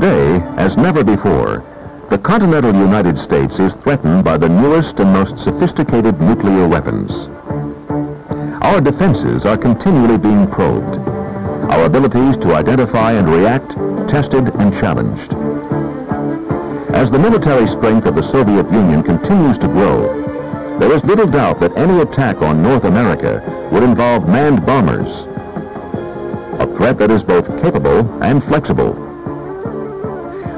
Today, as never before, the continental United States is threatened by the newest and most sophisticated nuclear weapons. Our defenses are continually being probed. Our abilities to identify and react tested and challenged. As the military strength of the Soviet Union continues to grow, there is little doubt that any attack on North America would involve manned bombers, a threat that is both capable and flexible.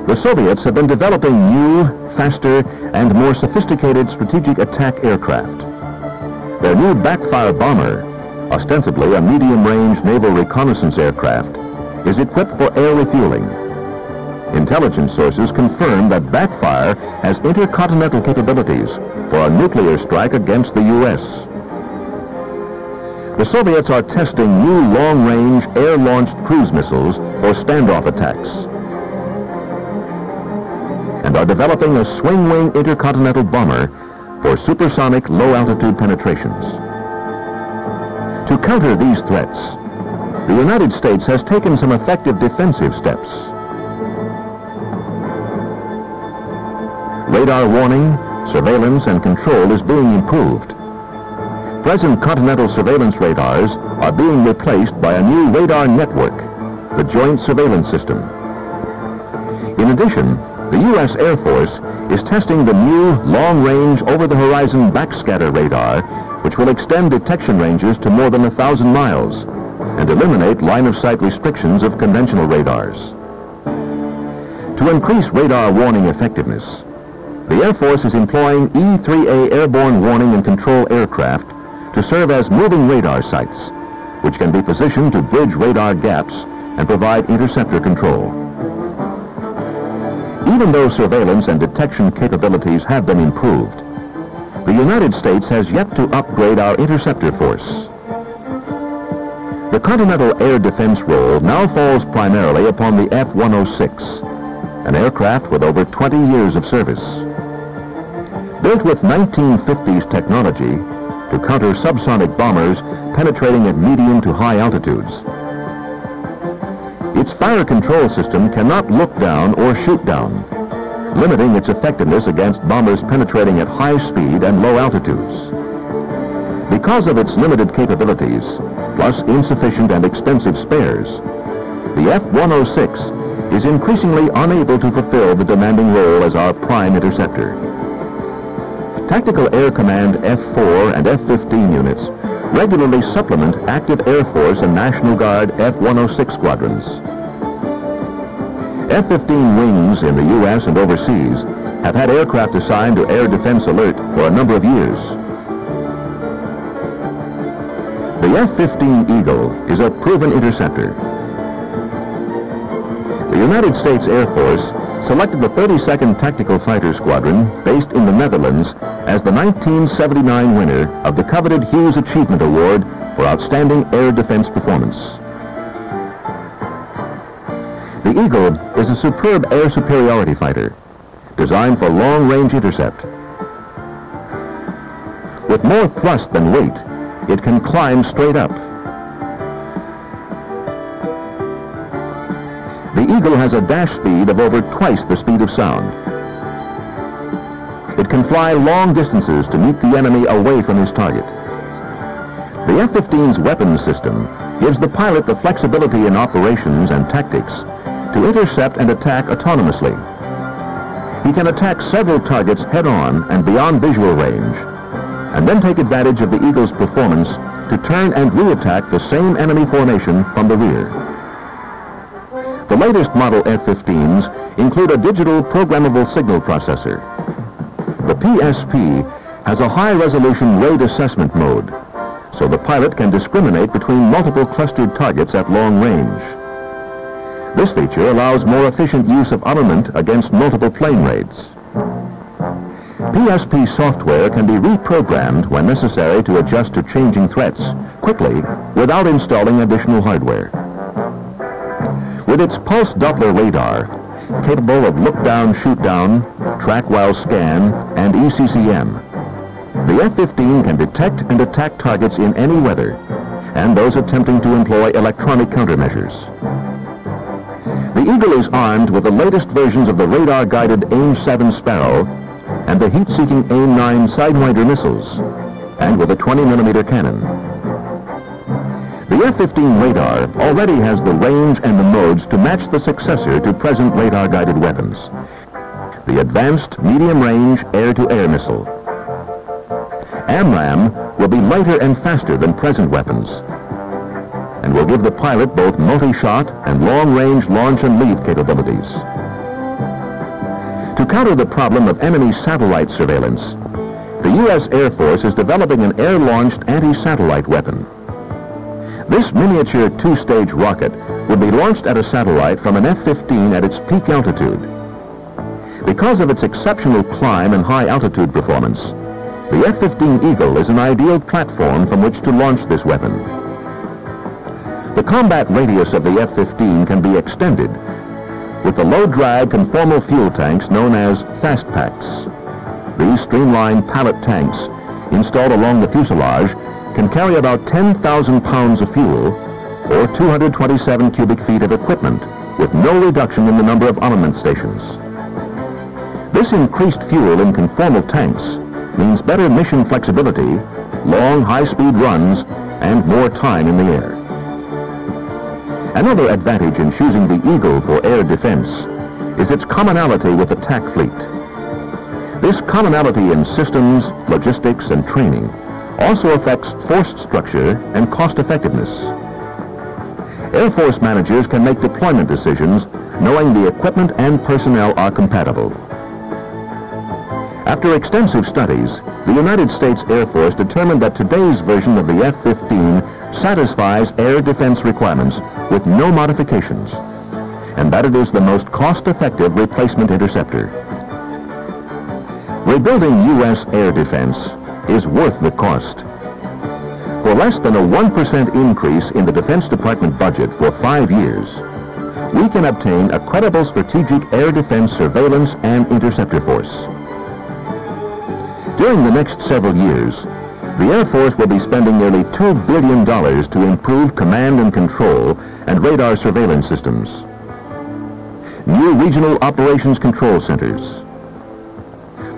The Soviets have been developing new, faster, and more sophisticated strategic attack aircraft. Their new backfire bomber, ostensibly a medium-range naval reconnaissance aircraft, is equipped for air refueling. Intelligence sources confirm that backfire has intercontinental capabilities for a nuclear strike against the U.S. The Soviets are testing new long-range air-launched cruise missiles for standoff attacks and are developing a swing-wing intercontinental bomber for supersonic low-altitude penetrations. To counter these threats, the United States has taken some effective defensive steps. Radar warning, surveillance, and control is being improved. Present continental surveillance radars are being replaced by a new radar network, the Joint Surveillance System. In addition, the U.S. Air Force is testing the new long-range over-the-horizon backscatter radar, which will extend detection ranges to more than a thousand miles and eliminate line-of-sight restrictions of conventional radars. To increase radar warning effectiveness, the Air Force is employing E-3A airborne warning and control aircraft to serve as moving radar sites, which can be positioned to bridge radar gaps and provide interceptor control. Even though surveillance and detection capabilities have been improved, the United States has yet to upgrade our interceptor force. The Continental Air Defense role now falls primarily upon the F-106, an aircraft with over 20 years of service. Built with 1950s technology to counter subsonic bombers penetrating at medium to high altitudes. Its fire control system cannot look down or shoot down, limiting its effectiveness against bombers penetrating at high speed and low altitudes. Because of its limited capabilities, plus insufficient and expensive spares, the F-106 is increasingly unable to fulfill the demanding role as our prime interceptor. Tactical Air Command F-4 and F-15 units regularly supplement active Air Force and National Guard F-106 squadrons. F-15 wings in the U.S. and overseas have had aircraft assigned to Air Defense Alert for a number of years. The F-15 Eagle is a proven interceptor. The United States Air Force selected the 32nd Tactical Fighter Squadron, based in the Netherlands, as the 1979 winner of the coveted Hughes Achievement Award for Outstanding Air Defense Performance. The Eagle is a superb air superiority fighter, designed for long-range intercept. With more thrust than weight, it can climb straight up. The Eagle has a dash speed of over twice the speed of sound. It can fly long distances to meet the enemy away from his target. The F-15's weapons system gives the pilot the flexibility in operations and tactics to intercept and attack autonomously. He can attack several targets head-on and beyond visual range, and then take advantage of the Eagle's performance to turn and re-attack the same enemy formation from the rear. The latest model F-15s include a digital programmable signal processor. PSP has a high-resolution raid assessment mode, so the pilot can discriminate between multiple clustered targets at long range. This feature allows more efficient use of armament against multiple plane raids. PSP software can be reprogrammed when necessary to adjust to changing threats quickly without installing additional hardware. With its pulse Doppler radar, capable of look-down, shoot-down, track-while scan, and ECCM, the F-15 can detect and attack targets in any weather and those attempting to employ electronic countermeasures. The Eagle is armed with the latest versions of the radar-guided AIM-7 Sparrow and the heat-seeking AIM-9 Sidewinder missiles, and with a 20-millimeter cannon. The F-15 radar already has the range and the modes to match the successor to present radar-guided weapons, the Advanced Medium-Range Air-to-Air Missile. AMRAAM will be lighter and faster than present weapons, and will give the pilot both multi-shot and long-range launch and leave capabilities. To counter the problem of enemy satellite surveillance, the U.S. Air Force is developing an air-launched anti-satellite weapon. This miniature two-stage rocket would be launched at a satellite from an F-15 at its peak altitude. Because of its exceptional climb and high altitude performance, the F-15 Eagle is an ideal platform from which to launch this weapon. The combat radius of the F-15 can be extended with the low-drag conformal fuel tanks known as fast packs. These streamlined pallet tanks installed along the fuselage can carry about 10,000 pounds of fuel or 227 cubic feet of equipment with no reduction in the number of armament stations. This increased fuel in conformal tanks means better mission flexibility, long high-speed runs, and more time in the air. Another advantage in choosing the Eagle for air defense is its commonality with the TAC fleet. This commonality in systems, logistics, and training also affects force structure and cost effectiveness. Air Force managers can make deployment decisions knowing the equipment and personnel are compatible. After extensive studies, the United States Air Force determined that today's version of the F-15 satisfies air defense requirements with no modifications, and that it is the most cost-effective replacement interceptor. Rebuilding U.S. air defense is worth the cost. For less than a 1% increase in the Defense Department budget for five years, we can obtain a credible strategic air defense surveillance and interceptor force. During the next several years, the Air Force will be spending nearly $2 billion to improve command and control and radar surveillance systems. New regional operations control centers,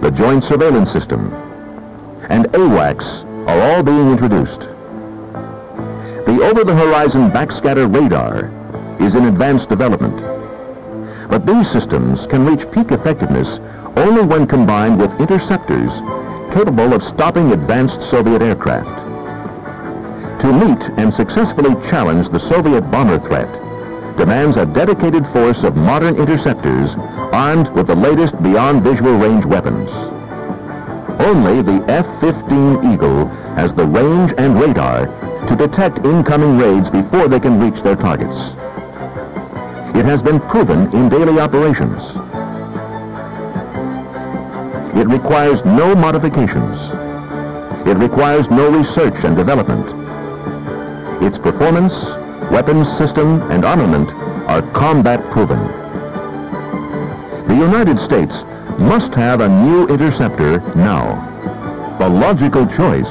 the Joint Surveillance System, and AWACS are all being introduced. The over-the-horizon backscatter radar is in advanced development. But these systems can reach peak effectiveness only when combined with interceptors capable of stopping advanced Soviet aircraft. To meet and successfully challenge the Soviet bomber threat demands a dedicated force of modern interceptors armed with the latest beyond visual range weapons. Only the F-15 Eagle has the range and radar to detect incoming raids before they can reach their targets. It has been proven in daily operations. It requires no modifications. It requires no research and development. Its performance, weapons system, and armament are combat proven. The United States must have a new interceptor now. The logical choice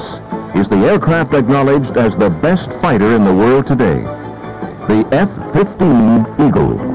is the aircraft acknowledged as the best fighter in the world today, the F-15 Eagle.